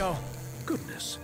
go. Goodness.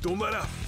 tomarás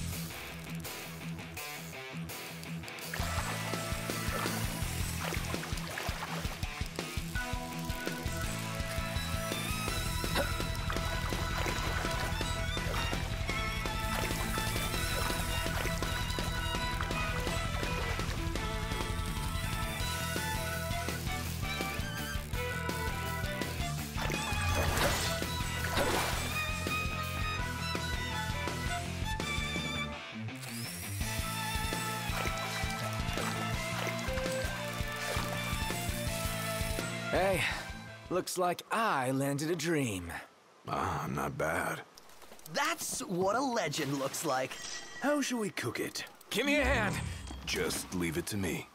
looks like I landed a dream. Ah, not bad. That's what a legend looks like. How shall we cook it? Give me a hand. Just leave it to me.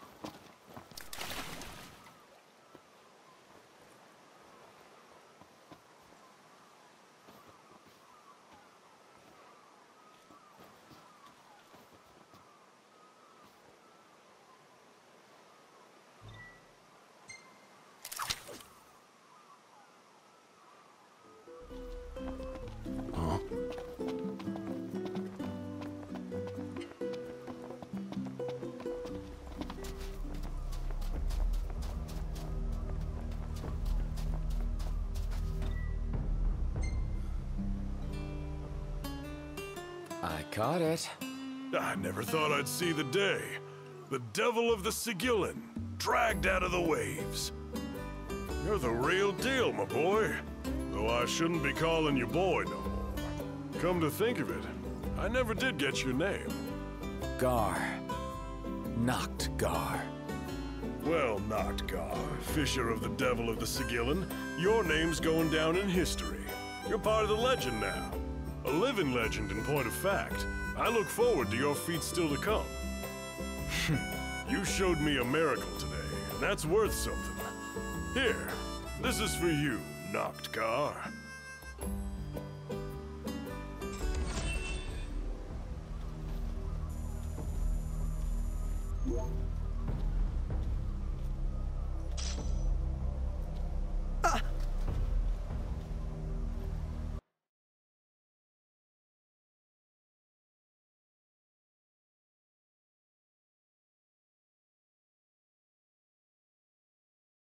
I caught it. I never thought I'd see the day. The devil of the Cygillan, dragged out of the waves. You're the real deal, my boy. Though I shouldn't be calling you boy no more. Come to think of it, I never did get your name. Gar. Knocked Gar. Well, Notgar, Fisher of the Devil of the Cygillan, your name's going down in history. You're part of the legend now. A living legend in point of fact. I look forward to your feats still to come. you showed me a miracle today, and that's worth something. Here, this is for you, Noctgar.